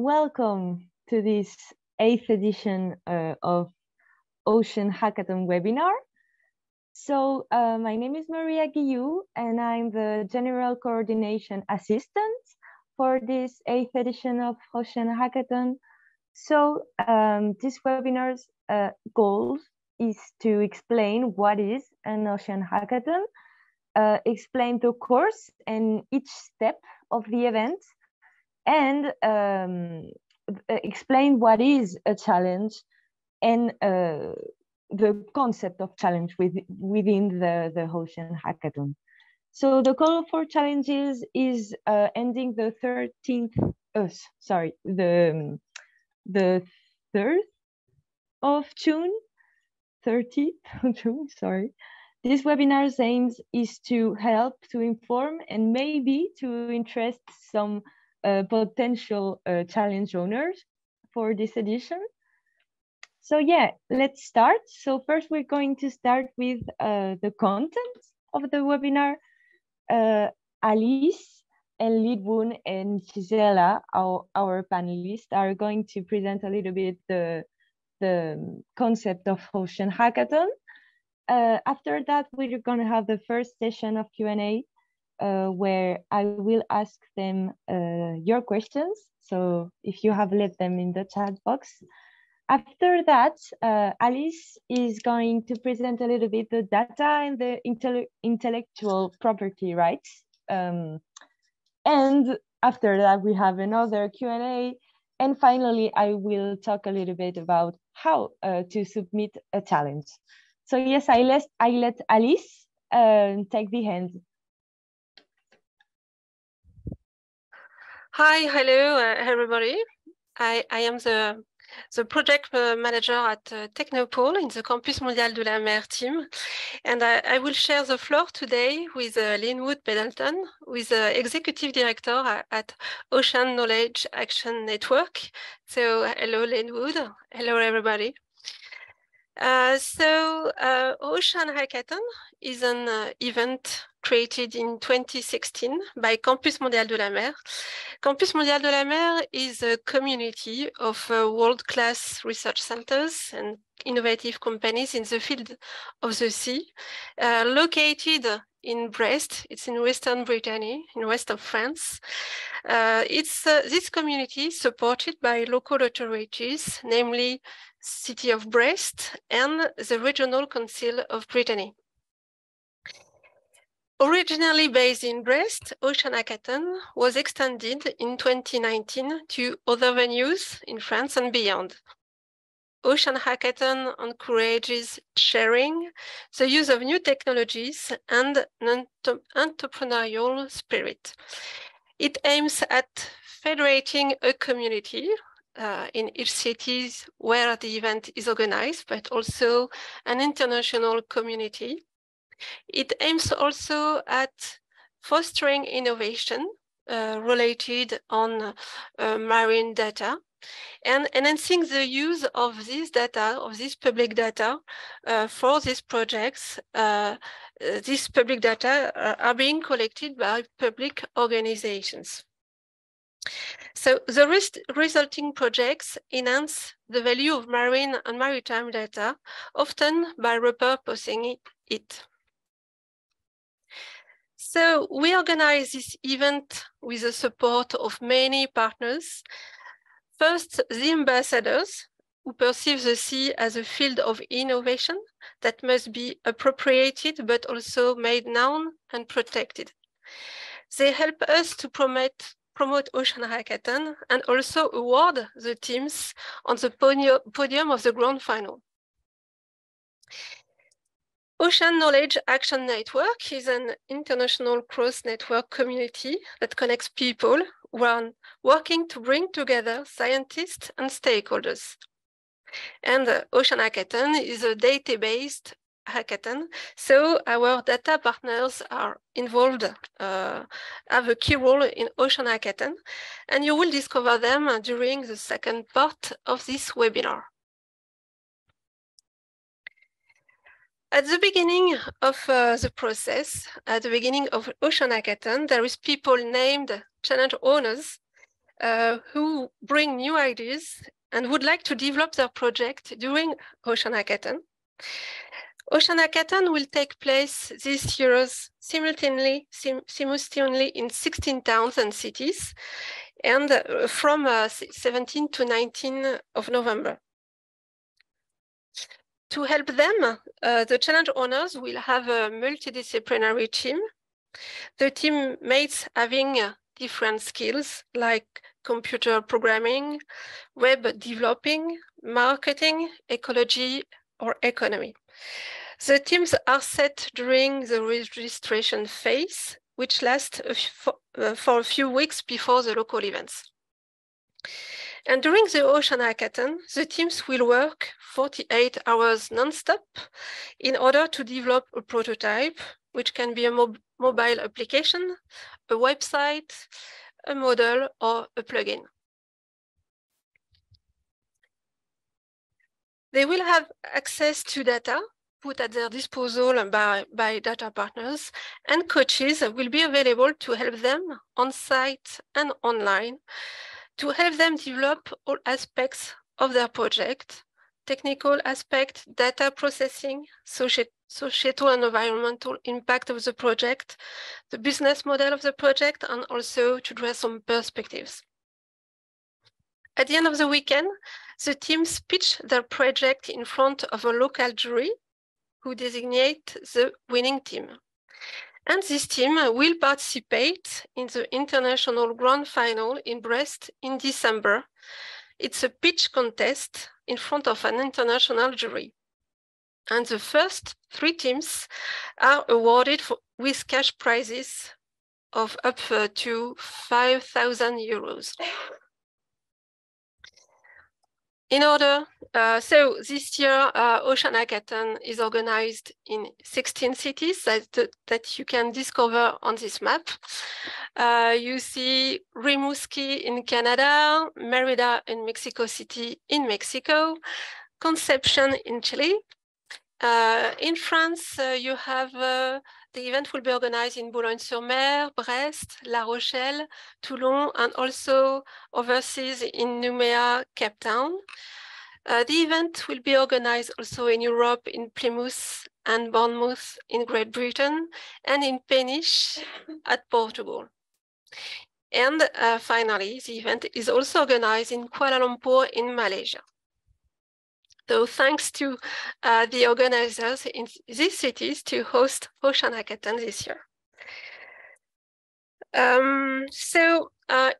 welcome to this eighth edition uh, of Ocean Hackathon webinar. So uh, my name is Maria Guillou and I'm the General Coordination Assistant for this eighth edition of Ocean Hackathon. So um, this webinar's uh, goal is to explain what is an Ocean Hackathon, uh, explain the course and each step of the event, and um, explain what is a challenge and uh, the concept of challenge with, within the, the Ocean Hackathon. So the call for challenges is uh, ending the 13th, oh, sorry, the, the 3rd of June, 30th of June, sorry. This webinar's aims is to help, to inform, and maybe to interest some uh, potential uh, challenge owners for this edition. So yeah, let's start. So first we're going to start with uh, the content of the webinar. Uh, Alice and Linwood and Gisela, our, our panelists, are going to present a little bit the, the concept of Ocean Hackathon. Uh, after that, we're going to have the first session of Q&A where I will ask them uh, your questions. So if you have left them in the chat box. After that, uh, Alice is going to present a little bit the data and the intel intellectual property rights. Um, and after that, we have another Q&A. And finally, I will talk a little bit about how uh, to submit a challenge. So yes, I let, I let Alice uh, take the hand. Hi, hello, uh, everybody. I, I am the, the project uh, manager at uh, Technopole in the Campus Mondial de la Mer team. And I, I will share the floor today with uh, Linwood Pendleton, who is the executive director at, at Ocean Knowledge Action Network. So hello, Linwood. Hello, everybody. Uh, so uh, Ocean Hackathon is an uh, event created in 2016 by Campus Mondial de la Mer. Campus Mondial de la Mer is a community of uh, world-class research centers and innovative companies in the field of the sea, uh, located in Brest. It's in Western Brittany, in west of France. Uh, it's uh, this community supported by local authorities, namely City of Brest and the Regional Council of Brittany. Originally based in Brest, Ocean Hackathon was extended in 2019 to other venues in France and beyond. Ocean Hackathon encourages sharing, the use of new technologies, and an entrepreneurial spirit. It aims at federating a community uh, in each city where the event is organized, but also an international community it aims also at fostering innovation uh, related on uh, marine data and enhancing the use of this data, of this public data uh, for these projects. Uh, uh, these public data are being collected by public organizations. So the res resulting projects enhance the value of marine and maritime data, often by repurposing it. So we organize this event with the support of many partners. First, the ambassadors who perceive the sea as a field of innovation that must be appropriated, but also made known and protected. They help us to promote, promote Ocean Hackathon and also award the teams on the podium of the grand final. Ocean Knowledge Action Network is an international cross-network community that connects people who are working to bring together scientists and stakeholders. And uh, Ocean Hackathon is a data-based hackathon, so our data partners are involved, uh, have a key role in Ocean Hackathon, and you will discover them during the second part of this webinar. At the beginning of uh, the process, at the beginning of Ocean Hackathon, there is people named challenge owners uh, who bring new ideas and would like to develop their project during Ocean Hackathon. Ocean Hackathon will take place this year simultaneously, sim simultaneously in 16 towns and cities and uh, from uh, 17 to 19 of November. To help them, uh, the challenge owners will have a multidisciplinary team. The teammates having different skills like computer programming, web developing, marketing, ecology, or economy. The teams are set during the registration phase, which lasts uh, for a few weeks before the local events. And during the Ocean Hackathon, the teams will work 48 hours nonstop in order to develop a prototype, which can be a mob mobile application, a website, a model, or a plugin. They will have access to data put at their disposal by, by data partners, and coaches will be available to help them on site and online to help them develop all aspects of their project, technical aspect, data processing, societal and environmental impact of the project, the business model of the project, and also to draw some perspectives. At the end of the weekend, the teams pitch their project in front of a local jury who designate the winning team. And this team will participate in the international grand final in Brest in December. It's a pitch contest in front of an international jury. And the first three teams are awarded for, with cash prizes of up to 5,000 euros in order, uh, so this year, uh, Ocean Hackathon is organized in 16 cities that, that you can discover on this map. Uh, you see Rimouski in Canada, Merida in Mexico City in Mexico, Conception in Chile. Uh, in France, uh, you have uh, the event will be organized in Boulogne-sur-Mer, Brest, La Rochelle, Toulon, and also overseas in Noumea, Cape Town. Uh, the event will be organized also in Europe, in Plymouth and Bournemouth in Great Britain, and in Peniche at Portugal. And uh, finally, the event is also organized in Kuala Lumpur in Malaysia. So thanks to uh, the organizers in these cities to host Ocean Hackathon this year. Um, so uh,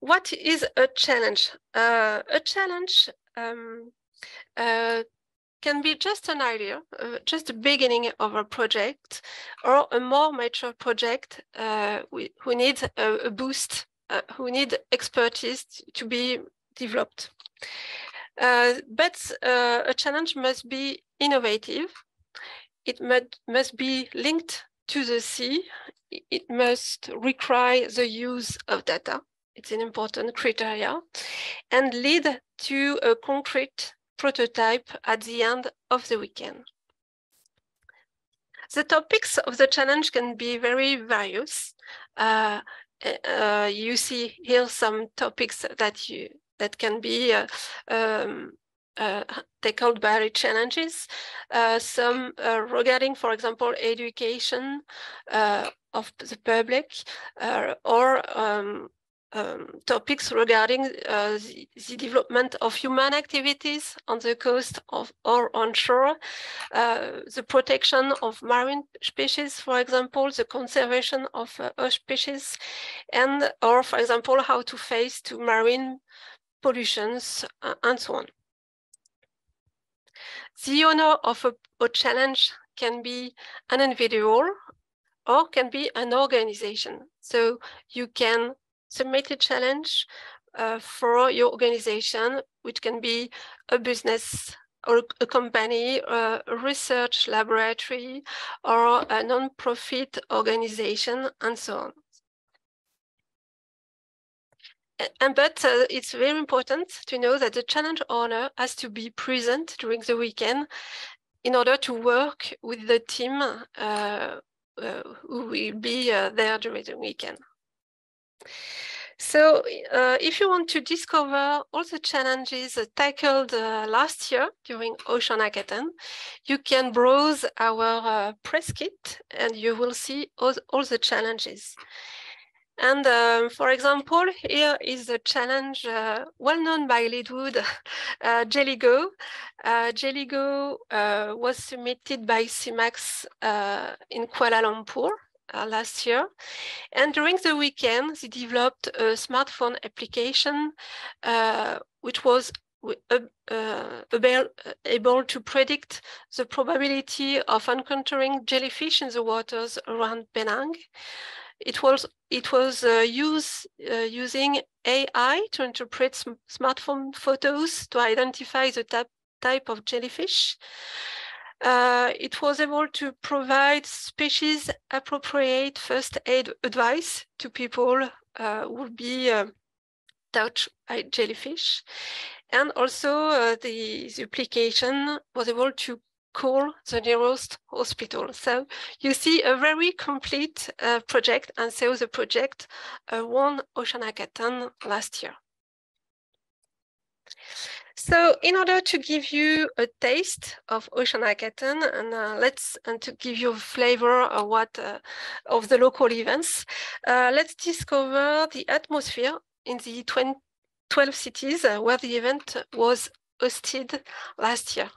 what is a challenge? Uh, a challenge um, uh, can be just an idea, uh, just the beginning of a project or a more mature project uh, who needs a, a boost, who need expertise to be developed. Uh, but uh, a challenge must be innovative. It must, must be linked to the sea. It must require the use of data. It's an important criteria and lead to a concrete prototype at the end of the weekend. The topics of the challenge can be very various. Uh, uh, you see here some topics that you that can be uh, um, uh, tackled by challenges. Uh, some uh, regarding, for example, education uh, of the public uh, or um, um, topics regarding the, the, development of human activities on the coast of or onshore, the protection of marine species, for example, the conservation of species, and or, for example, how to face to marine pollutions, uh, and so on. The owner of a, a challenge can be an individual or can be an organization. So you can submit a challenge uh, for your organization, which can be a business or a company, uh, a research laboratory, or a non-profit organization, and so on and but uh, it's very important to know that the challenge owner has to be present during the weekend in order to work with the team uh, uh, who will be uh, there during the weekend. So uh, if you want to discover all the challenges tackled uh, last year during Ocean Hackathon, you can browse our press kit and you will see all, all the challenges. And um, for example, here is a challenge uh, well known by Linwood, uh, JellyGo. Uh, uh, was submitted by CIMAX uh, in Kuala Lumpur uh, last year. And during the weekend, they developed a smartphone application uh, which was able to predict the probability of encountering jellyfish in the waters around Penang. It was it was uh, use, uh, using AI to interpret sm smartphone photos to identify the type type of jellyfish. Uh, it was able to provide species appropriate first aid advice to people uh, who would be uh, touched by jellyfish. And also uh, the, the application was able to call the nearest hospital. So you see a very complete uh, project and so the project uh, won Ocean Hackathon last year. So in order to give you a taste of Ocean Hackathon and uh, let's and to give you a flavor of what uh, of the local events, uh, let's discover the atmosphere in the 20, 12 cities uh, where the event was hosted last year.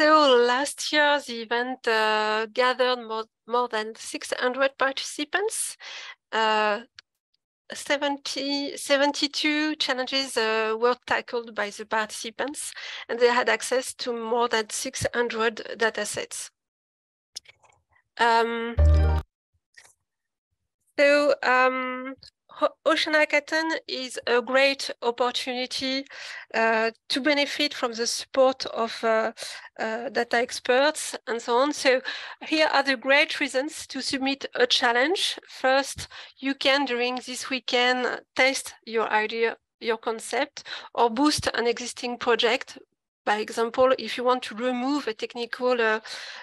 So last year, the event uh, gathered more, more than 600 participants. Uh, 70, 72 challenges uh, were tackled by the participants, and they had access to more than 600 datasets. Um, so um, Ocean Hackathon is a great opportunity uh, to benefit from the support of uh, uh, data experts and so on. So here are the great reasons to submit a challenge. First, you can during this weekend test your idea your concept or boost an existing project by example, if you want to remove a technical uh,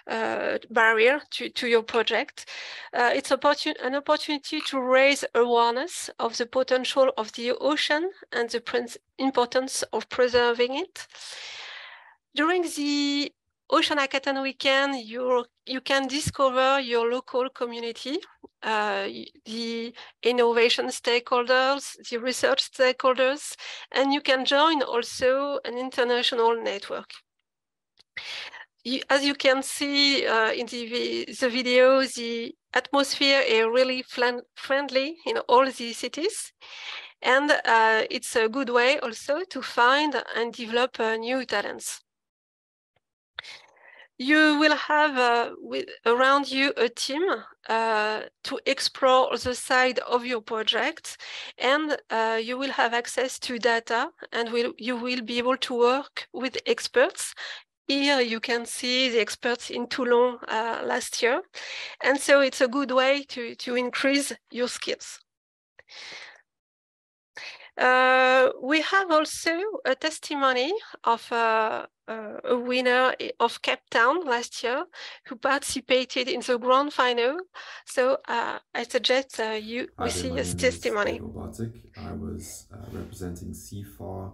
uh, barrier to, to your project, uh, it's opportun an opportunity to raise awareness of the potential of the ocean and the importance of preserving it. During the Ocean Hackathon weekend, you you can discover your local community, uh, the innovation stakeholders, the research stakeholders, and you can join also an international network. You, as you can see uh, in the, the video, the atmosphere is really friendly in all the cities. And uh, it's a good way also to find and develop uh, new talents you will have uh, with, around you a team uh, to explore the side of your project and uh, you will have access to data and will, you will be able to work with experts here you can see the experts in Toulon uh, last year and so it's a good way to, to increase your skills. Uh, we have also a testimony of uh, uh, a winner of Cape Town last year who participated in the grand final. So uh, I suggest uh, you we see his testimony. I was uh, representing CIFAR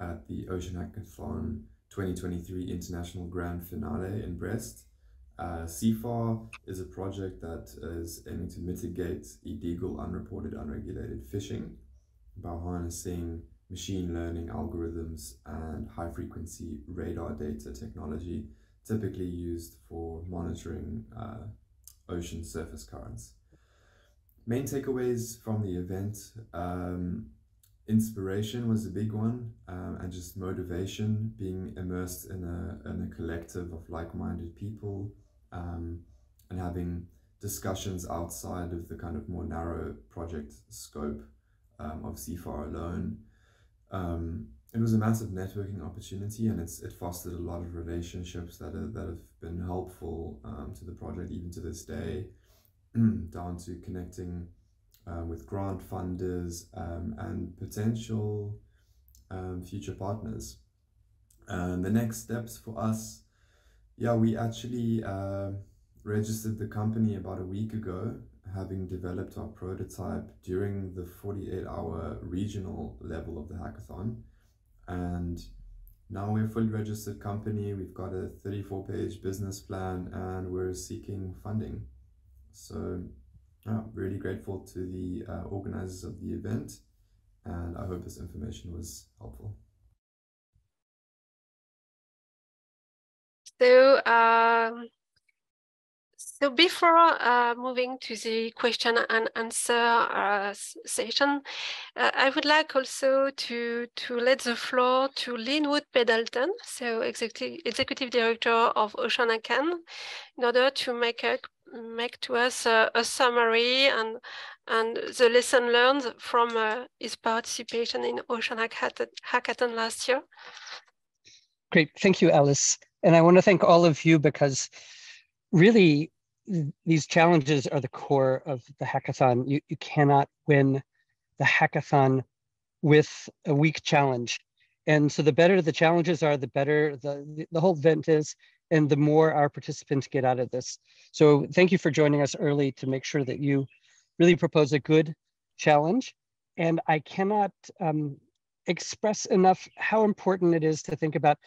at the Ocean Hackathon 2023 International Grand Finale in Brest. Uh, CIFAR is a project that is aiming to mitigate illegal, unreported, unregulated fishing by harnessing machine learning algorithms and high frequency radar data technology typically used for monitoring uh, ocean surface currents. Main takeaways from the event um, inspiration was a big one, um, and just motivation, being immersed in a, in a collective of like minded people, um, and having discussions outside of the kind of more narrow project scope um, of CIFAR alone. Um, it was a massive networking opportunity and it's it fostered a lot of relationships that, are, that have been helpful um, to the project even to this day, down to connecting uh, with grant funders um, and potential um, future partners. And the next steps for us, yeah, we actually uh, registered the company about a week ago having developed our prototype during the 48 hour regional level of the hackathon. And now we're a fully registered company. We've got a 34 page business plan and we're seeking funding. So, yeah, really grateful to the uh, organizers of the event. And I hope this information was helpful. So, um, so before uh, moving to the question and answer uh, session, uh, I would like also to, to let the floor to Linwood Pendleton, so executive, executive director of Ocean Hackathon, in order to make a, make to us a, a summary and and the lesson learned from uh, his participation in Ocean Hackathon last year. Great, thank you, Alice. And I want to thank all of you because really these challenges are the core of the hackathon. You, you cannot win the hackathon with a weak challenge. And so the better the challenges are, the better the, the whole event is, and the more our participants get out of this. So thank you for joining us early to make sure that you really propose a good challenge. And I cannot um, express enough how important it is to think about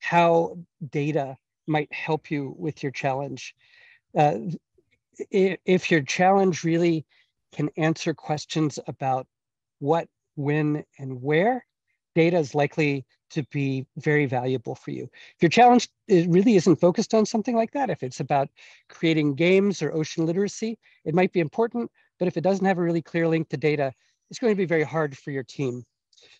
how data might help you with your challenge uh, if your challenge really can answer questions about what, when, and where, data is likely to be very valuable for you. If your challenge really isn't focused on something like that, if it's about creating games or ocean literacy, it might be important, but if it doesn't have a really clear link to data, it's going to be very hard for your team.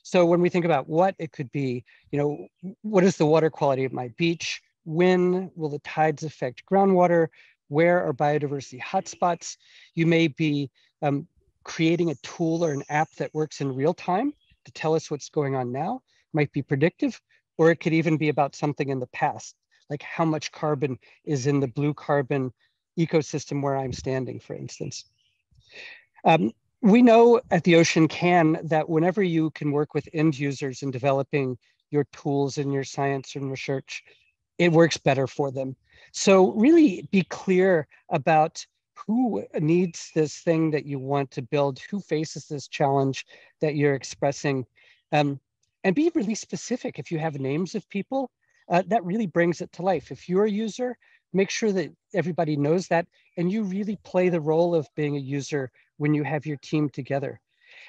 So when we think about what it could be, you know, what is the water quality of my beach? When will the tides affect groundwater? Where are biodiversity hotspots. You may be um, creating a tool or an app that works in real time to tell us what's going on now, might be predictive, or it could even be about something in the past, like how much carbon is in the blue carbon ecosystem where I'm standing, for instance. Um, we know at the Ocean KAN that whenever you can work with end users in developing your tools and your science and research, it works better for them. So really be clear about who needs this thing that you want to build, who faces this challenge that you're expressing, um, and be really specific. If you have names of people, uh, that really brings it to life. If you're a user, make sure that everybody knows that, and you really play the role of being a user when you have your team together.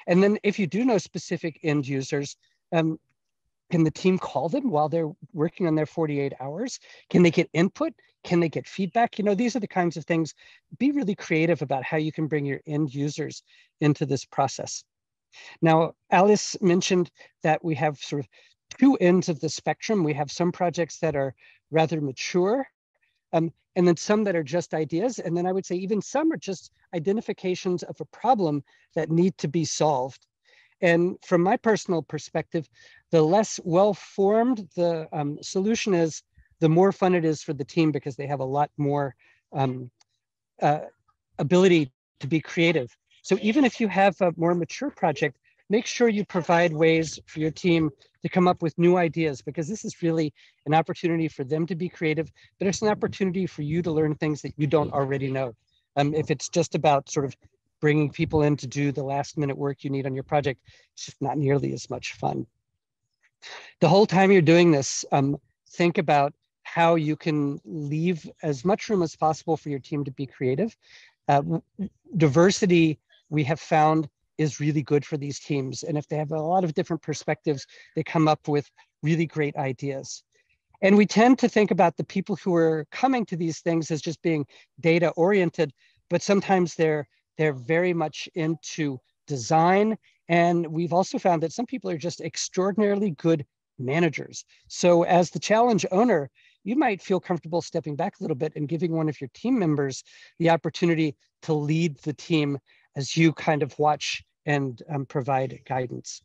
And then if you do know specific end users, um, can the team call them while they're working on their 48 hours? Can they get input? Can they get feedback? You know, these are the kinds of things. Be really creative about how you can bring your end users into this process. Now, Alice mentioned that we have sort of two ends of the spectrum. We have some projects that are rather mature, um, and then some that are just ideas. And then I would say even some are just identifications of a problem that need to be solved. And from my personal perspective, the less well-formed the um, solution is, the more fun it is for the team because they have a lot more um, uh, ability to be creative. So even if you have a more mature project, make sure you provide ways for your team to come up with new ideas because this is really an opportunity for them to be creative, but it's an opportunity for you to learn things that you don't already know. Um, if it's just about sort of bringing people in to do the last minute work you need on your project, it's just not nearly as much fun. The whole time you're doing this, um, think about how you can leave as much room as possible for your team to be creative. Uh, diversity, we have found, is really good for these teams. And if they have a lot of different perspectives, they come up with really great ideas. And we tend to think about the people who are coming to these things as just being data oriented, but sometimes they're they're very much into design. And we've also found that some people are just extraordinarily good managers. So as the challenge owner, you might feel comfortable stepping back a little bit and giving one of your team members the opportunity to lead the team as you kind of watch and um, provide guidance.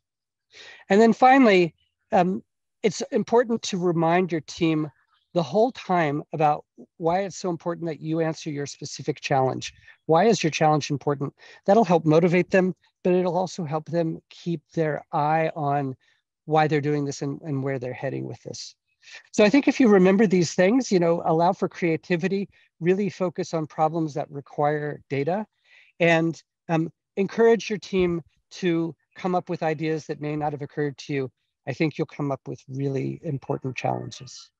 And then finally, um, it's important to remind your team the whole time about why it's so important that you answer your specific challenge. Why is your challenge important? That'll help motivate them, but it'll also help them keep their eye on why they're doing this and, and where they're heading with this. So I think if you remember these things, you know, allow for creativity, really focus on problems that require data, and um, encourage your team to come up with ideas that may not have occurred to you. I think you'll come up with really important challenges.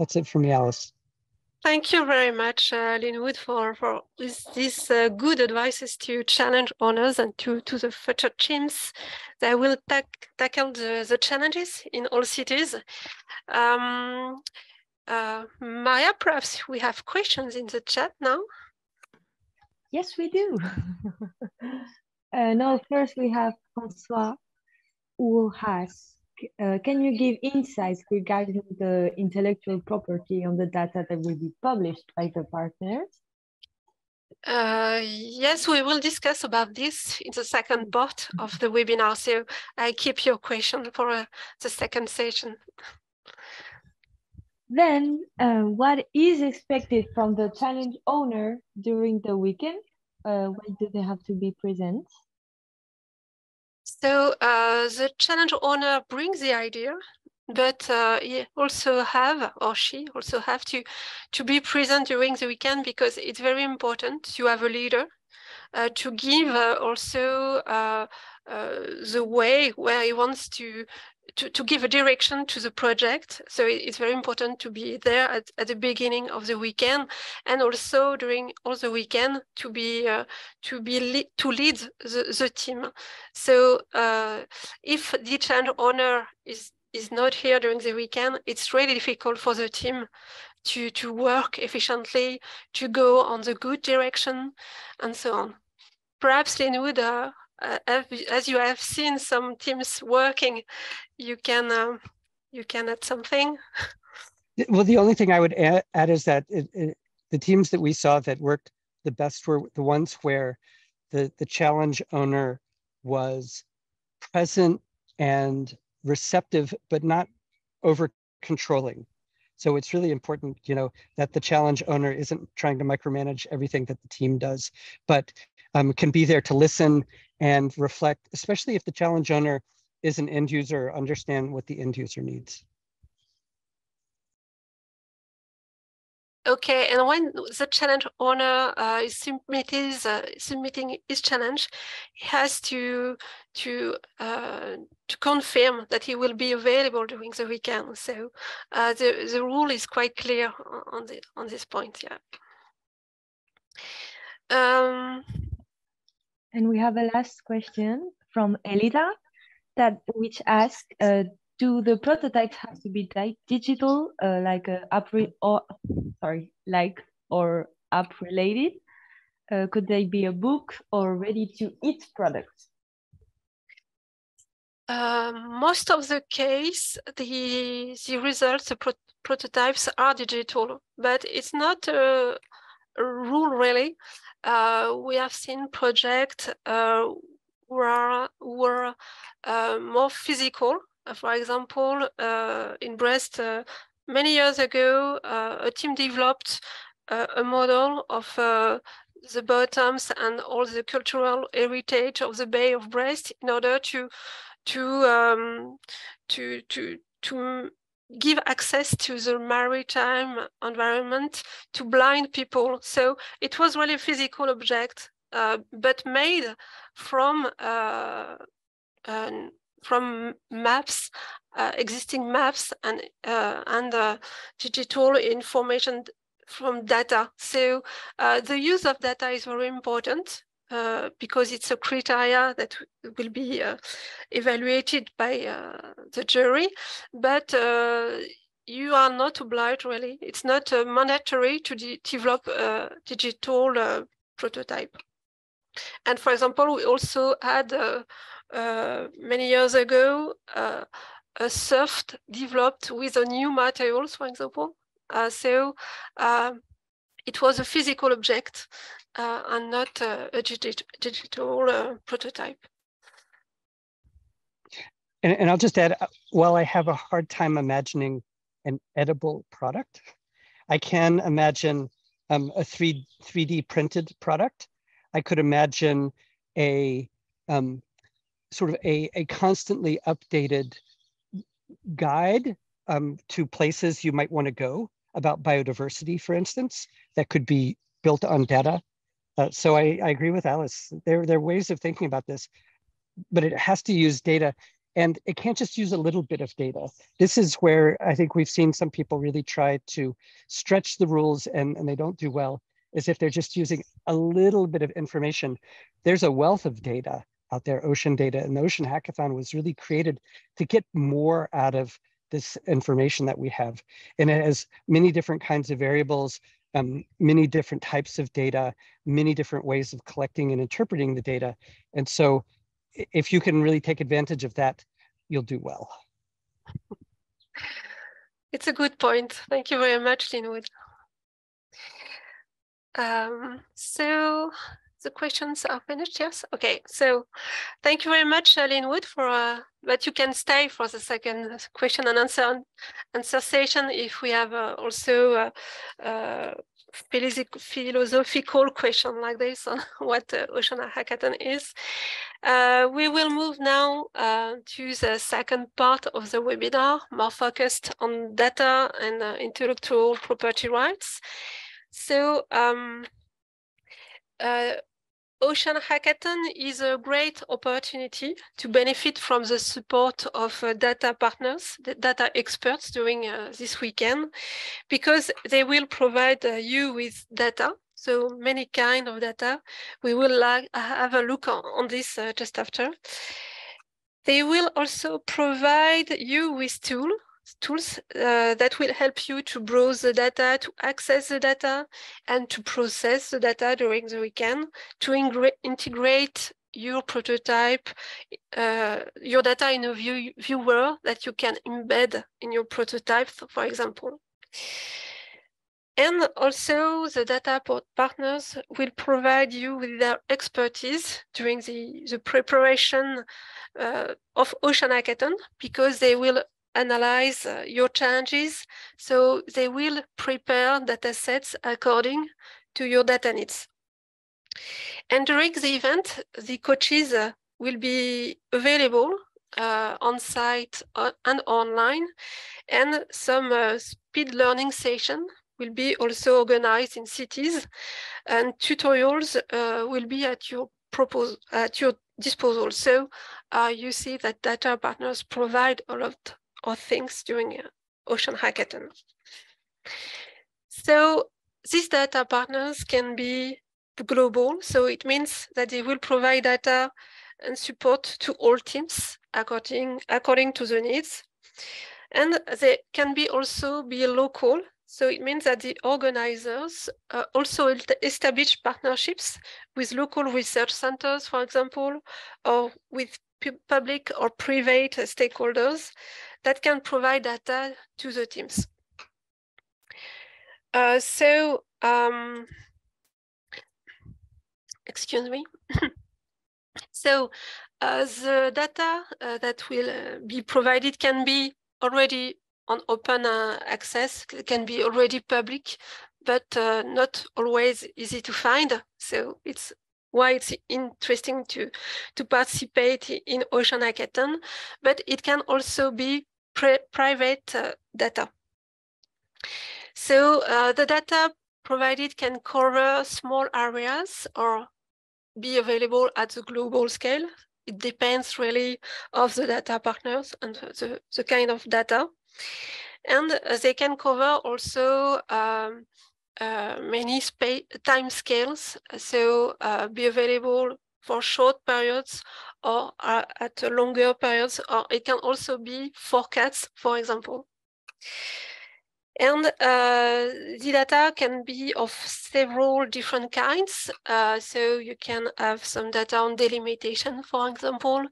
That's it for me, Alice. Thank you very much, uh, Linwood, for, for these uh, good advices to challenge owners and to, to the future teams that will tack, tackle the, the challenges in all cities. Um, uh, Maya, perhaps we have questions in the chat now. Yes, we do. uh, no, first we have Francois who has, uh, can you give insights regarding the intellectual property on the data that will be published by the partners? Uh, yes, we will discuss about this in the second part of the webinar. So I keep your question for uh, the second session. Then, uh, what is expected from the challenge owner during the weekend? Uh, when do they have to be present? So uh, the challenge owner brings the idea, but uh, he also have or she also have to to be present during the weekend because it's very important to have a leader uh, to give uh, also uh, uh, the way where he wants to to, to give a direction to the project. So it's very important to be there at, at the beginning of the weekend and also during all the weekend to be uh, to be to lead the, the team. So uh, if the challenge owner is is not here during the weekend, it's really difficult for the team to to work efficiently, to go on the good direction, and so on. Perhaps Linwood uh, uh, as you have seen some teams working, you can um, you can add something. Well, the only thing I would add, add is that it, it, the teams that we saw that worked the best were the ones where the, the challenge owner was present and receptive, but not over controlling. So it's really important, you know, that the challenge owner isn't trying to micromanage everything that the team does, but um, can be there to listen and reflect, especially if the challenge owner is an end user, understand what the end user needs. Okay, and when the challenge owner uh, is submitting, uh, submitting his challenge, he has to to uh, to confirm that he will be available during the weekend. So uh, the the rule is quite clear on the on this point. Yeah. Um, and we have a last question from Elida that which asks, uh, do the prototypes have to be digital, uh, like a app or sorry, like or app related? Uh, could they be a book or ready to eat products? Um, most of the case, the the results, the pro prototypes are digital, but it's not a rule really. Uh, we have seen projects uh, were were uh, more physical. Uh, for example, uh, in Brest, many years ago, a team developed a model of the bottoms and all the cultural heritage of the Bay of Brest in order to to um, to to to give access to the maritime environment to blind people. So it was really a physical object, uh, but made from uh, from maps, uh, existing maps and, uh, and uh, digital information from data. So uh, the use of data is very important uh, because it's a criteria that will be uh, evaluated by the jury, but you are not obliged really. It's not mandatory to de develop a digital prototype. And for example, we also had uh, many years ago, uh, a soft developed with a new materials, for example. Uh, so it was a physical object and not a digital prototype. And, and, I'll just add, while I have a hard time imagining an edible product, I can imagine um, a 3, 3D printed product. I could imagine a um, sort of a, a constantly updated guide um, to places you might want to go about biodiversity, for instance, that could be built on data. Uh, so I, I agree with Alice. There, there are ways of thinking about this, but it has to use data and it can't just use a little bit of data. This is where I think we've seen some people really try to stretch the rules and, and they don't do well, is if they're just using a little bit of information. There's a wealth of data out there, ocean data. And the Ocean Hackathon was really created to get more out of this information that we have. And it has many different kinds of variables, um, many different types of data, many different ways of collecting and interpreting the data. And so if you can really take advantage of that, you'll do well. It's a good point. Thank you very much, Linwood. Um, so the questions are finished, yes? Okay, so thank you very much, uh, Linwood, for uh, but you can stay for the second question and answer answer session if we have uh, also uh, uh philosophical question like this on what uh, Ocean Hackathon is. Uh, we will move now uh, to the second part of the webinar, more focused on data and uh, intellectual property rights. So um, uh, Ocean Hackathon is a great opportunity to benefit from the support of uh, data partners, data experts during uh, this weekend, because they will provide uh, you with data. So many kind of data. We will have a look on, on this uh, just after. They will also provide you with tools tools uh, that will help you to browse the data, to access the data, and to process the data during the weekend, to integrate your prototype, uh, your data in a view viewer that you can embed in your prototype, for example. And also the data partners will provide you with their expertise during the, the preparation uh, of Ocean Hackathon because they will analyze uh, your challenges. So they will prepare data sets according to your data needs. And during the event, the coaches uh, will be available uh, on site uh, and online, and some uh, speed learning session will be also organized in cities, and tutorials uh, will be at your propose at your disposal. So you see that data partners provide a lot of things during Ocean Hackathon. So these data partners can be global. So it means that they will provide data and support to all teams according, according to the needs. And they can be also be local. So it means that the organizers uh, also establish partnerships with local research centers, for example, or with public or private stakeholders that can provide data to the teams. Uh, so, um, excuse me. so uh, the data uh, that will uh, be provided can be already on open uh, access, can be already public, but uh, not always easy to find. So it's why it's interesting to, to participate in Ocean Hackathon, but it can also be private uh, data. So uh, the data provided can cover small areas or be available at the global scale. It depends really of the data partners and the, the kind of data. And they can cover also um, uh, many time scales, so uh, be available for short periods or at longer periods, or it can also be forecasts, for example. And uh, the data can be of several different kinds. Uh, so you can have some data on delimitation, for example,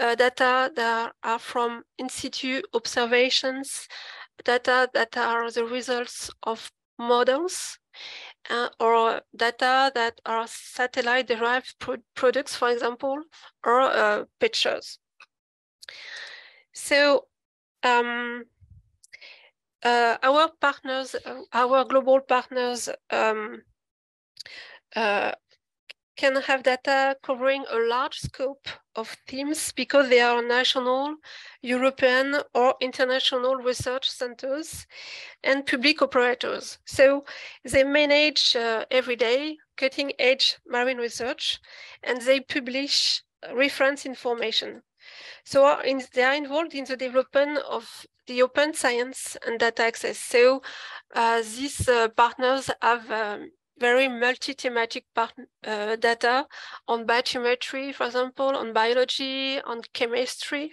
uh, data that are from in situ observations, data that are the results of models, uh, or data that are satellite derived pro products, for example, or uh, pictures. So um, uh, our partners, uh, our global partners um, uh, can have data covering a large scope of themes because they are national, European or international research centers and public operators. So they manage uh, every day cutting edge marine research and they publish reference information. So in, they are involved in the development of the open science and data access. So uh, these uh, partners have um, very multi-thematic uh, data on bathymetry, for example, on biology, on chemistry,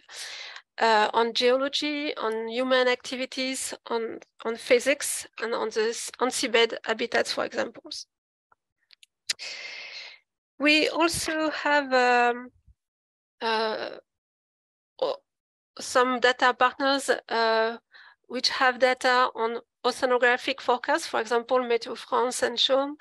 uh, on geology, on human activities, on, on physics, and on the on seabed habitats, for examples. We also have um, uh, some data partners uh, which have data on oceanographic forecasts, for example, Meteo France and SHOM.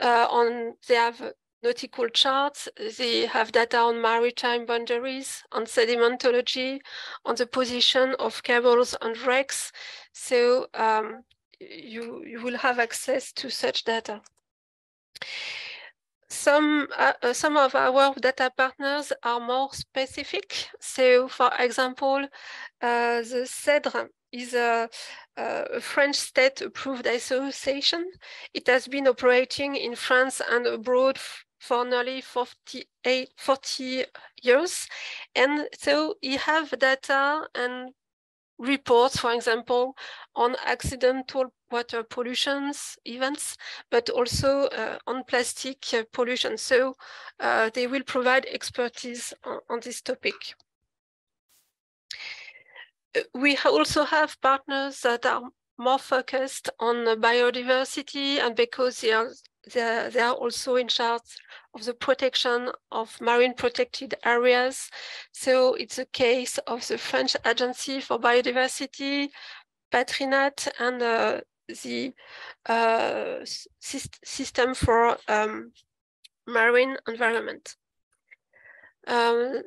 Uh, on they have nautical charts, they have data on maritime boundaries, on sedimentology, on the position of cables and wrecks. So um, you, you will have access to such data. Some, uh, uh, some of our data partners are more specific. So for example, uh, the CEDRE is a, a French state-approved association. It has been operating in France and abroad for nearly 48, 40 years. And so you have data and reports, for example, on accidental water pollutions events, but also uh, on plastic pollution. So uh, they will provide expertise on, on this topic. We also have partners that are more focused on biodiversity and because they are, they are, they are also in charge of the protection of marine protected areas. So it's a case of the French Agency for Biodiversity, Patrinat, and uh, the uh, system for um, marine environment. Um,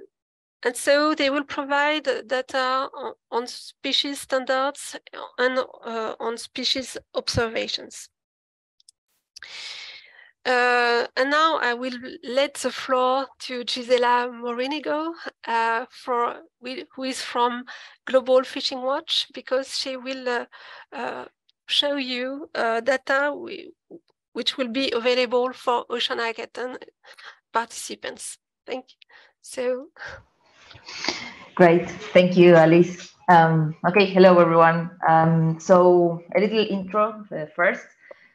and so they will provide data on, on species standards and uh, on species observations. Uh, and now I will let the floor to Gisela Morinigo, uh, for, who is from Global Fishing Watch, because she will uh, uh show you uh, data we, which will be available for Ocean Hackathon participants. Thank you. So. Great, thank you, Alice. Um, okay, hello everyone. Um, so a little intro uh, first.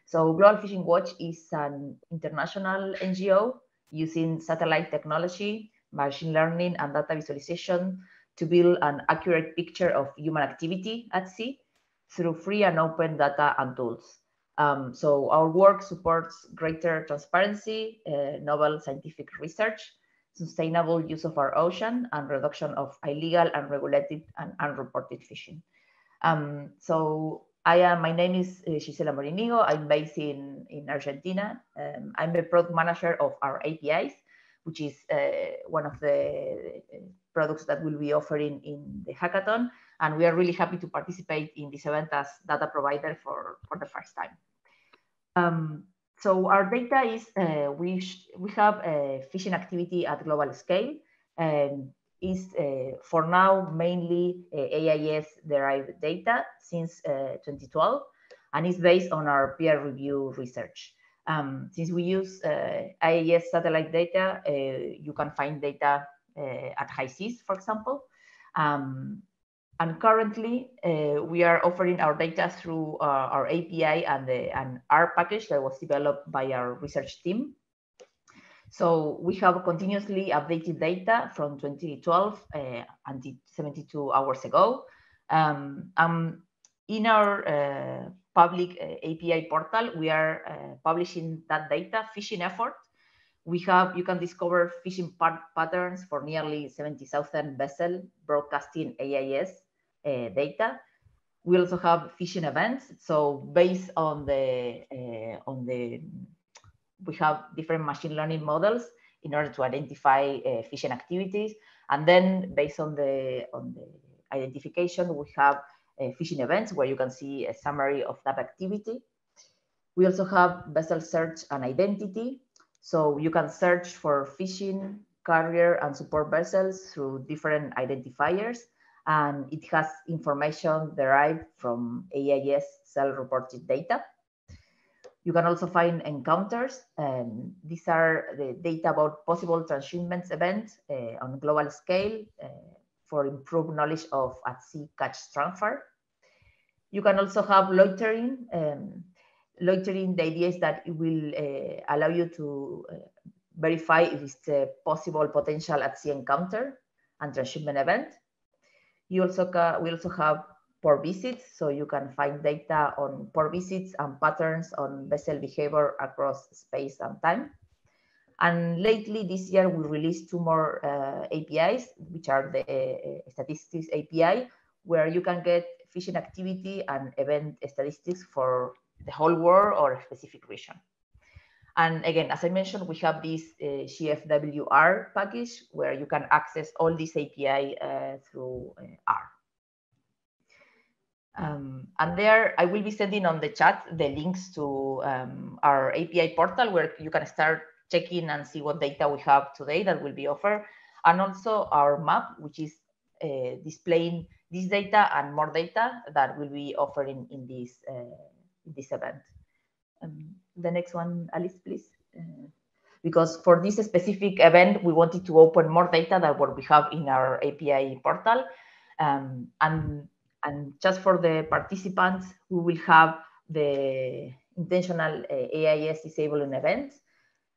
So Global Fishing Watch is an international NGO using satellite technology, machine learning, and data visualization to build an accurate picture of human activity at sea through free and open data and tools. Um, so our work supports greater transparency, uh, novel scientific research, sustainable use of our ocean, and reduction of illegal, unregulated, and unreported fishing. Um, so I am, my name is uh, Gisela Morinigo. I'm based in, in Argentina. Um, I'm the product manager of our APIs, which is uh, one of the uh, products that we'll be offering in the hackathon. And we are really happy to participate in this event as data provider for, for the first time. Um, so our data is, uh, we, we have a fishing activity at global scale. And is uh, for now mainly uh, AIS derived data since uh, 2012 and is based on our peer review research. Um, since we use AIS satellite data, you can find data at high seas, for example. Um, and currently, uh, we are offering our data through uh, our API and the and R package that was developed by our research team. So we have continuously updated data from 2012 uh, until 72 hours ago. Um, um, in our uh, public uh, API portal, we are uh, publishing that data, fishing effort. We have, you can discover fishing patterns for nearly 70,000 vessel broadcasting AIS uh, data. We also have fishing events. So based on the, uh, on the we have different machine learning models in order to identify uh, fishing activities. And then based on the, on the identification, we have uh, fishing events where you can see a summary of that activity. We also have vessel search and identity. So you can search for fishing, carrier, and support vessels through different identifiers. And it has information derived from AIS cell-reported data. You can also find encounters. and these are the data about possible transshipment events uh, on global scale uh, for improved knowledge of at-sea catch transfer. You can also have loitering. Um, loitering, the idea is that it will uh, allow you to uh, verify if it's a possible potential at-sea encounter and transshipment event. You also we also have port visits. So you can find data on port visits and patterns on vessel behavior across space and time. And lately this year, we released two more uh, APIs, which are the uh, statistics API, where you can get fishing activity and event statistics for the whole world or a specific region. And again, as I mentioned, we have this uh, GFWR package where you can access all these API uh, through uh, R. Um, and there, I will be sending on the chat the links to um, our API portal where you can start checking and see what data we have today that will be offered. And also our map, which is uh, displaying this data and more data that will be offered in, in, this, uh, this event. Um, the next one, Alice, please. Uh, because for this specific event, we wanted to open more data than what we have in our API portal. Um, and and just for the participants, we will have the intentional uh, AIS disabling events.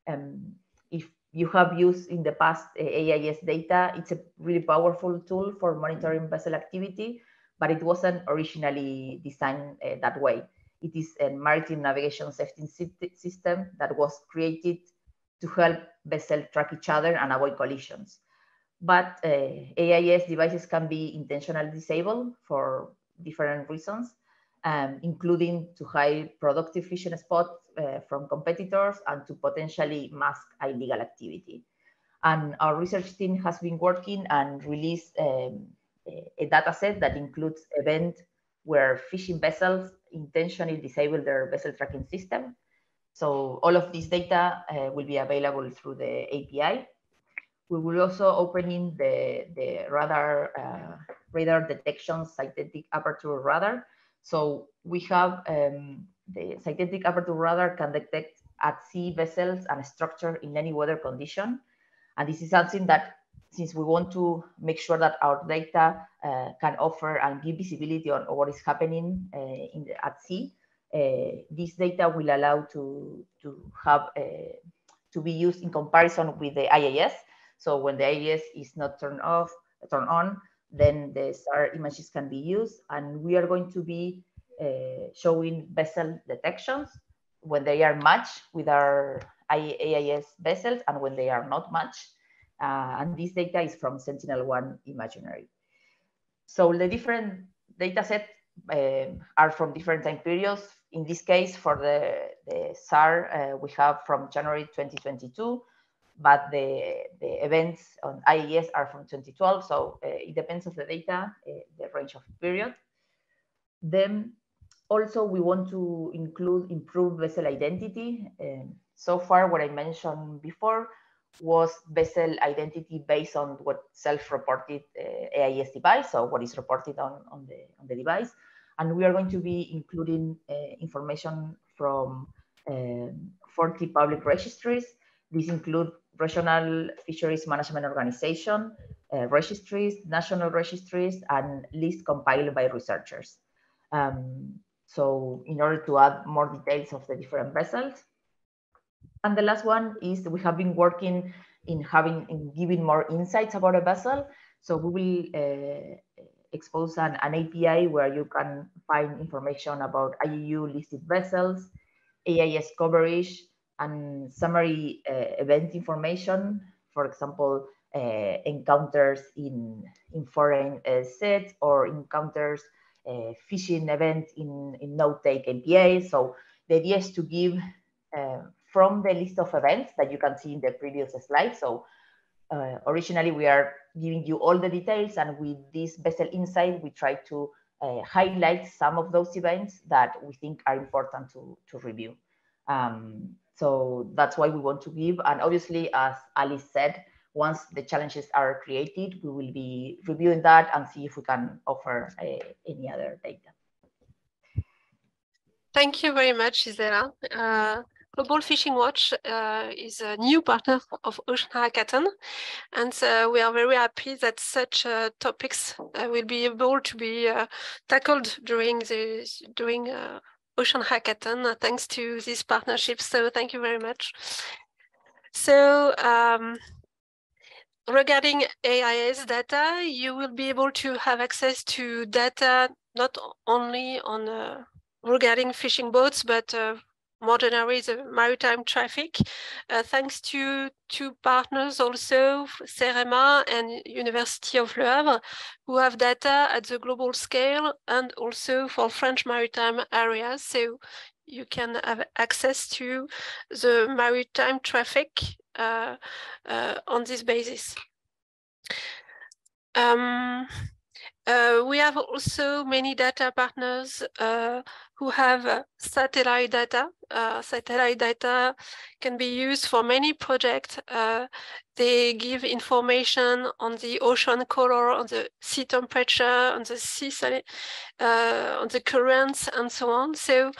Um, if you have used in the past uh, AIS data, it's a really powerful tool for monitoring vessel activity, but it wasn't originally designed uh, that way. It is a maritime navigation safety system that was created to help vessels track each other and avoid collisions but uh, AIS devices can be intentionally disabled for different reasons. um, including to hide productive fishing spots uh, from competitors and to potentially mask illegal activity. And our research team has been working and released um, a data set that includes events where fishing vessels intentionally disable their vessel tracking system. So all of this data uh, will be available through the API. We will also opening the, the radar, uh, radar detection synthetic aperture radar. So we have um, the synthetic aperture radar can detect at sea vessels and structure in any weather condition. And this is something that since we want to make sure that our data uh, can offer and give visibility on what is happening uh, the, at sea, uh, this data will allow to, to have uh, to be used in comparison with the AIS. So when the AIS is not turned off, turned on, then the SAR images can be used. And we are going to be uh, showing vessel detections when they are matched with our AIS vessels and when they are not matched. Uh, and this data is from Sentinel-1 imaginary. So the different data sets uh, are from different time periods. In this case, for the, the SAR, uh, we have from January 2022, but the, the events on AIS are from 2012. So uh, it depends on the data, uh, the range of period. Then also we want to include improved vessel identity. Um, so far, what I mentioned before, was vessel identity based on what self-reported uh, AIS device, so what is reported on, on, the, on the device. And we are going to be including uh, information from um, 40 public registries. These include regional fisheries management organization, uh, registries, national registries, and lists compiled by researchers. Um, so in order to add more details of the different vessels, and the last one is we have been working in having in giving more insights about a vessel. So we will uh, expose an, an API where you can find information about IUU listed vessels, AIS coverage, and summary uh, event information. For example, uh, encounters in, in foreign uh, sets or encounters uh, fishing event in, in no-take API. So the idea is to give uh, from the list of events that you can see in the previous slide. So uh, originally we are giving you all the details and with this vessel insight, we try to uh, highlight some of those events that we think are important to, to review. Um, so that's why we want to give. And obviously, as Alice said, once the challenges are created, we will be reviewing that and see if we can offer uh, any other data. Thank you very much, Gisela. Uh, Global Fishing Watch uh, is a new partner of Ocean Hackathon, and uh, we are very happy that such uh, topics uh, will be able to be uh, tackled during the during uh, Ocean Hackathon thanks to this partnership. So thank you very much. So. Um, regarding AIS data, you will be able to have access to data not only on regarding fishing boats, but more generally the maritime traffic, uh, thanks to two partners also, CEREMA and University of Le Havre, who have data at the global scale and also for French maritime areas. So you can have access to the maritime traffic uh, uh, on this basis. Um, uh, we have also many data partners uh, who have uh, satellite data. Uh, satellite data can be used for many projects. Uh, they give information on the ocean color, on the sea temperature, on the sea uh, on the currents, and so on. So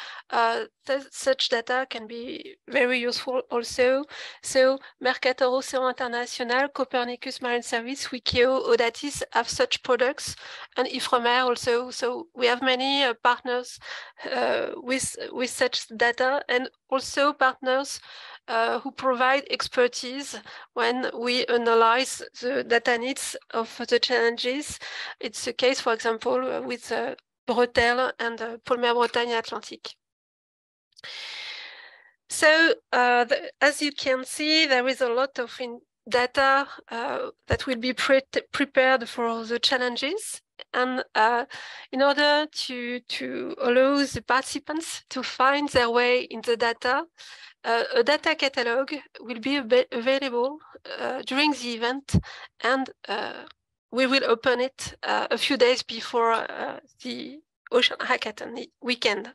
such data can be very useful also. So Mercator Océan International, Copernicus Marine Service, WEkEO, ODATIS have such products, and Ifremer also. So we have many uh, partners uh, with with such data, and also partners uh, who provide expertise when we analyze the data needs of the challenges. It's the case, for example, with uh, Bretel and uh, Pôle Mer Bretagne Atlantique. So uh, the, as you can see, there is a lot of data uh, that will be pre prepared for the challenges. And uh, in order to, to allow the participants to find their way in the data, uh, a data catalog will be available uh, during the event and uh, we will open it uh, a few days before uh, the Ocean Hackathon weekend.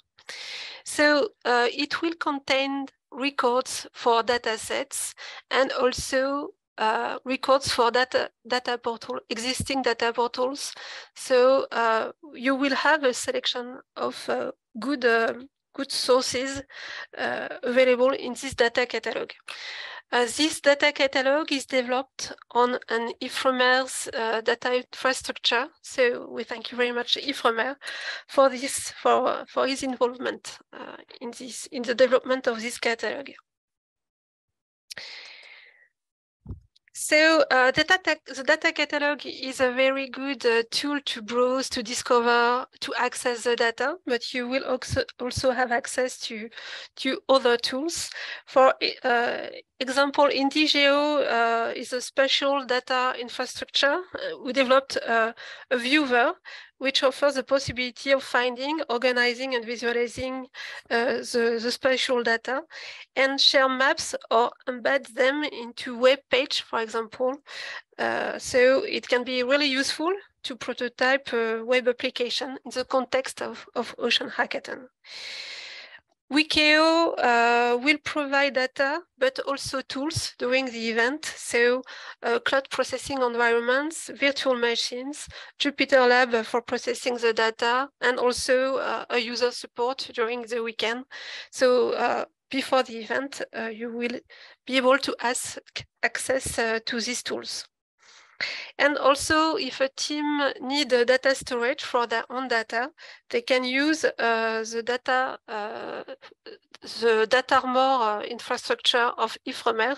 So it will contain records for data sets and also uh, records for data data portal existing data portals so uh, you will have a selection of uh, good good sources available in this data catalog uh, this data catalog is developed on an Ifremer's uh, data infrastructure. So we thank you very much, Ifremer, for this, for, for his involvement uh, in this, in the development of this catalog. So uh, data the data catalog is a very good uh, tool to browse, to discover, to access the data, but you will also, also have access to, to other tools. For uh, example, IndiGeo uh, is a special data infrastructure. Uh, we developed uh, a viewer which offers the possibility of finding, organizing, and visualizing uh, the, the spatial data and share maps or embed them into web page, for example. Uh, so it can be really useful to prototype a web application in the context of, of Ocean Hackathon. WEkEO uh, will provide data, but also tools during the event. So uh, cloud processing environments, virtual machines, Jupyter Lab for processing the data, and also uh, a user support during the weekend. So uh, before the event, uh, you will be able to ask access uh, to these tools. And also, if a team need a data storage for their own data, they can use uh, the data uh, the DATARMOR infrastructure of Ifremer.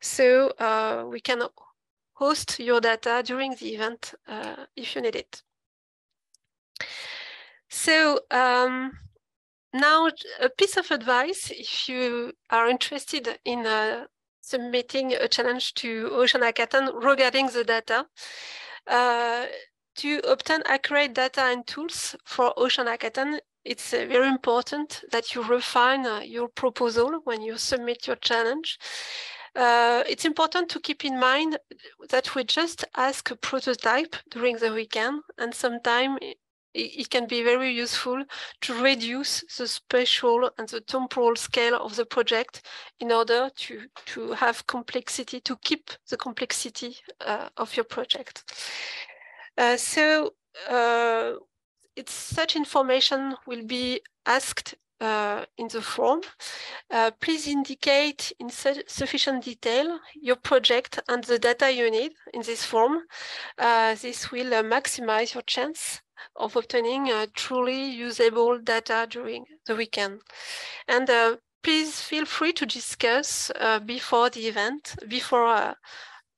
So uh, we can host your data during the event uh, if you need it. So um, now a piece of advice, if you are interested in uh, submitting a challenge to Ocean Hackathon regarding the data. Uh, to obtain accurate data and tools for Ocean Hackathon, it's uh, very important that you refine uh, your proposal when you submit your challenge. Uh, it's important to keep in mind that we just ask a prototype during the weekend, and sometimes it can be very useful to reduce the spatial and the temporal scale of the project in order to, to have complexity, to keep the complexity uh, of your project. Uh, so uh, it's such information will be asked uh, in the form. Uh, please indicate in su sufficient detail your project and the data you need in this form. Uh, this will maximize your chance of obtaining uh, truly usable data during the weekend. And uh, please feel free to discuss uh, before the event, before uh,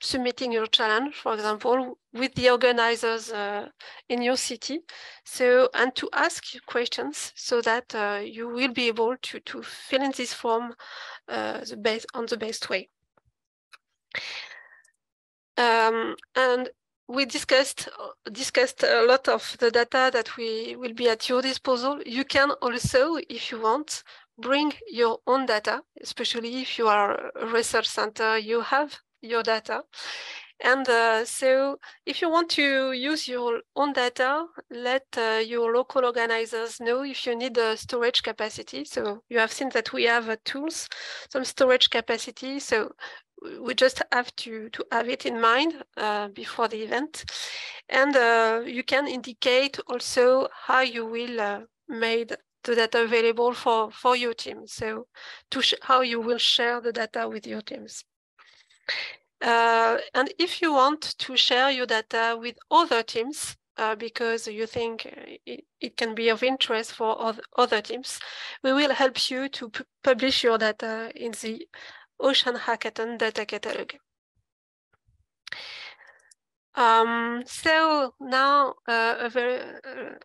submitting your challenge, for example, with the organizers uh, in your city. So, and to ask questions so that uh, you will be able to, to fill in this form the best, on the best way. Um, and we discussed discussed a lot of the data that we will be at your disposal. You can also, if you want, bring your own data, especially if you are a research center, you have your data. And uh, so if you want to use your own data, let uh, your local organizers know if you need a storage capacity. So you have seen that we have uh, tools, some storage capacity. So we just have to, to have it in mind uh, before the event. And uh, you can indicate also how you will uh, made the data available for, for your team. So to how you will share the data with your teams. Uh, and if you want to share your data with other teams, uh, because you think it, it, can be of interest for other teams, we will help you to publish your data in the Ocean Hackathon data catalog. Um, so now uh, a very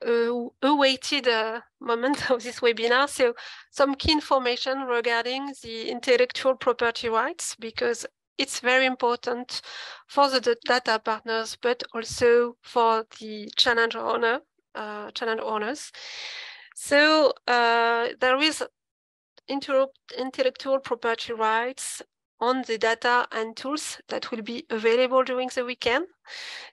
uh, awaited uh, moment of this webinar. So some key information regarding the intellectual property rights, because it's very important for the data partners, but also for the challenge owner, uh, challenge owners. So uh, there is intellectual property rights on the data and tools that will be available during the weekend.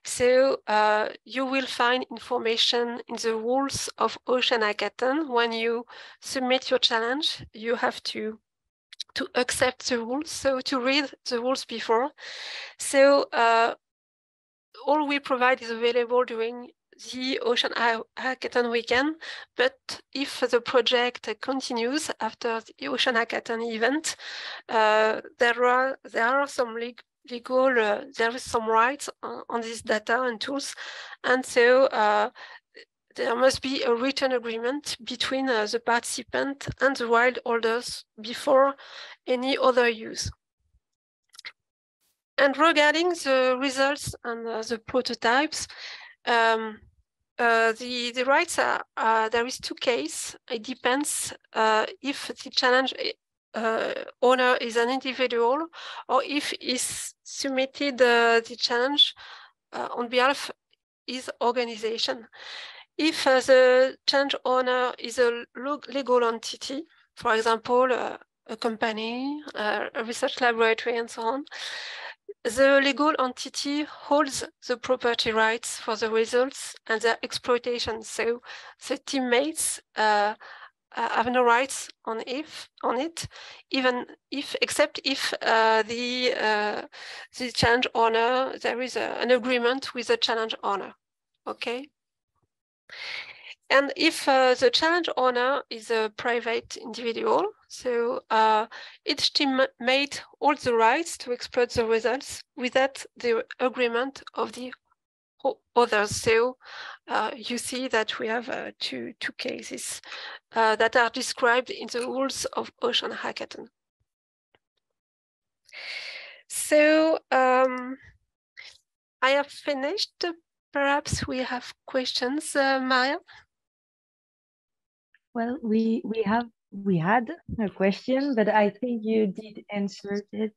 So uh, you will find information in the rules of Ocean Hackathon. When you submit your challenge, you have to to accept the rules, so to read the rules before. So uh, all we provide is available during the Ocean Hackathon weekend, but if the project continues after the Ocean Hackathon event, uh, there are there are some legal uh, there is some rights on, on this data and tools, and so uh, there must be a written agreement between uh, the participant and the wild holders before any other use. And regarding the results and uh, the prototypes, um, uh, the, the rights are, uh, there is two cases. It depends uh, if the challenge uh, owner is an individual or if is submitted uh, the challenge on behalf his organization. If the challenge owner is a legal entity, for example, a company, a research laboratory, and so on, the legal entity holds the property rights for the results and their exploitation. So the teammates uh, uh, have no rights on if on it, even if except if uh, the uh, the challenge owner there is a, an agreement with the challenge owner. Okay. And if uh, the challenge owner is a private individual, so uh, each team made all the rights to exploit the results without the agreement of the others. So uh, you see that we have uh, two, two cases uh, that are described in the rules of Ocean Hackathon. So um, I have finished. Perhaps we have questions, uh, Maya? Well, we we have we had a question, but I think you did answer it.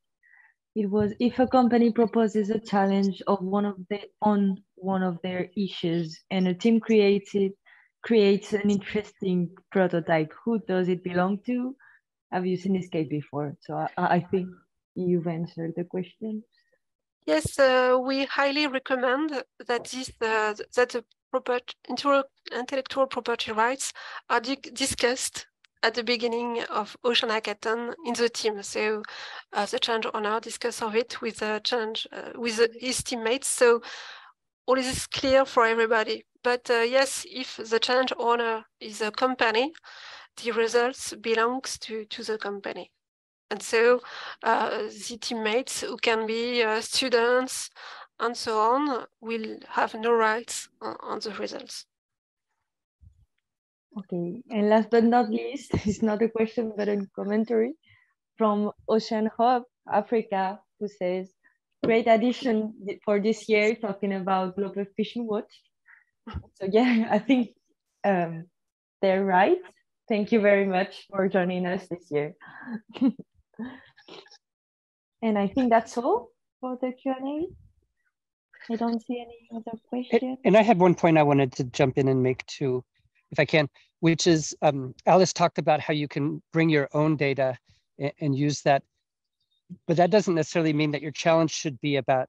It was if a company proposes a challenge of one of the on one of their issues and a team creates it creates an interesting prototype, who does it belong to? Have you seen Escape before? So I, I think you've answered the question. Yes, uh, we highly recommend that this uh, that the property, intellectual property rights are di discussed at the beginning of Ocean Hackathon in the team. So uh, the challenge owner discuss of it with the challenge uh, with his teammates. So all is clear for everybody. But uh, yes, if the challenge owner is a company, the results belongs to, to the company. And so uh, the teammates who can be uh, students, and so on will have no rights on, on the results. Okay, and last but not least, it's not a question but a commentary from Ocean Hub Africa, who says, great addition for this year, talking about Global Fishing Watch. So yeah, I think um, they're right. Thank you very much for joining us this year. and I think that's all for the Q&A. I don't see any other questions. And I had one point I wanted to jump in and make too, if I can, which is um, Alice talked about how you can bring your own data and, and use that. But that doesn't necessarily mean that your challenge should be about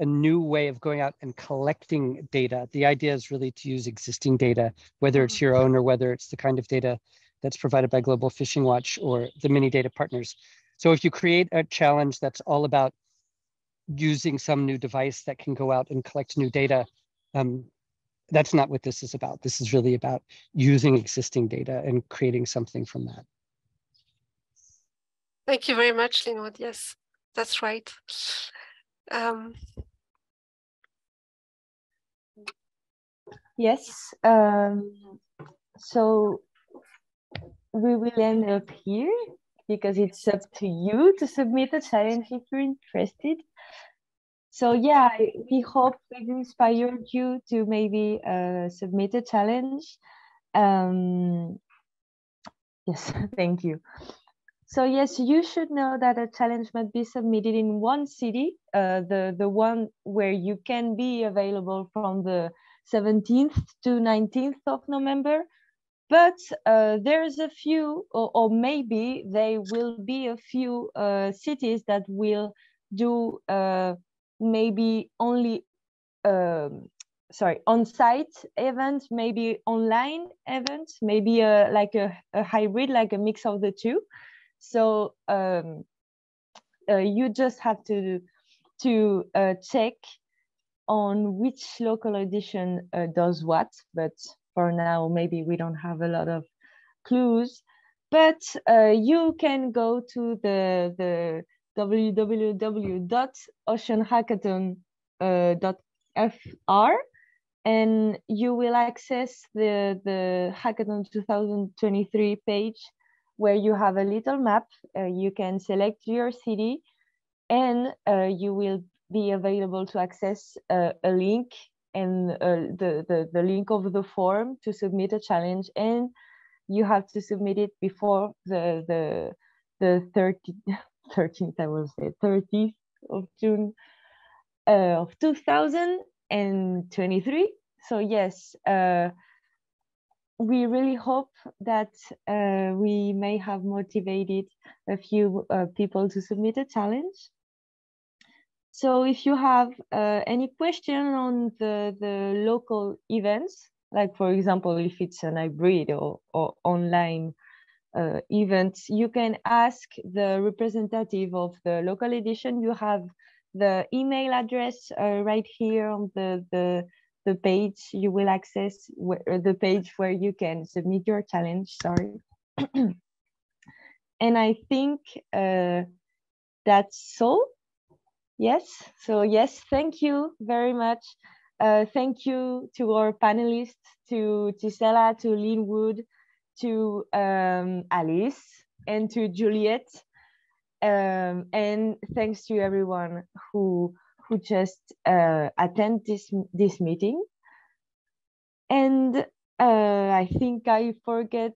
a new way of going out and collecting data. The idea is really to use existing data, whether it's your own or whether it's the kind of data that's provided by Global Fishing Watch or the mini data partners. So if you create a challenge that's all about using some new device that can go out and collect new data. Um, that's not what this is about. This is really about using existing data and creating something from that. Thank you very much, Linwood. Yes, that's right. Um... Yes. Um, so we will end up here because it's up to you to submit a challenge if you're interested. So yeah, we hope we've inspired you to maybe uh, submit a challenge. Um, yes, thank you. So yes, you should know that a challenge must be submitted in one city, uh, the, the one where you can be available from the 17th to 19th of November. But uh, there's a few, or, or, maybe there will be a few uh, cities that will do uh, maybe only, um, sorry, on-site events, maybe online events, maybe a, like a, a hybrid, like a mix of the two. So um, uh, you just have to to uh, check on which local edition uh, does what. But for now, maybe we don't have a lot of clues. But uh, you can go to the the www.oceanhackathon.fr and you will access the the hackathon 2023 page where you have a little map. Uh, you can select your city and uh, you will be available to access uh, a link and uh, the, the, the link of the form to submit a challenge. And you have to submit it before the, the, the 30, 13th, I will say, 30th of June uh, of 2023. So yes, uh, we really hope that uh, we may have motivated a few uh, people to submit a challenge. So if you have uh, any question on the, the local events, like for example, if it's an hybrid or, or online uh, events, you can ask the representative of the local edition. You have the email address uh, right here on the, the the page. You will access the page where you can submit your challenge sorry. And i think uh, that's all. Yes? So yes thank you very much. Uh, thank you to our panelists to Gisela, to Linwood, to um, Alice, and to Juliet. Um, and thanks to everyone who who just uh, attend this this meeting. And uh, I think I forget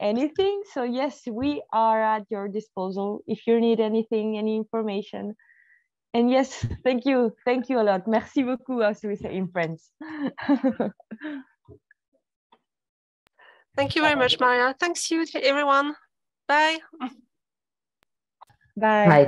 anything. So yes, we are at your disposal if you need anything, any information. And yes, thank you, thank you a lot. Merci beaucoup, as we say in French. thank you very much, Maria. Thanks you to everyone. Bye. Bye. Bye.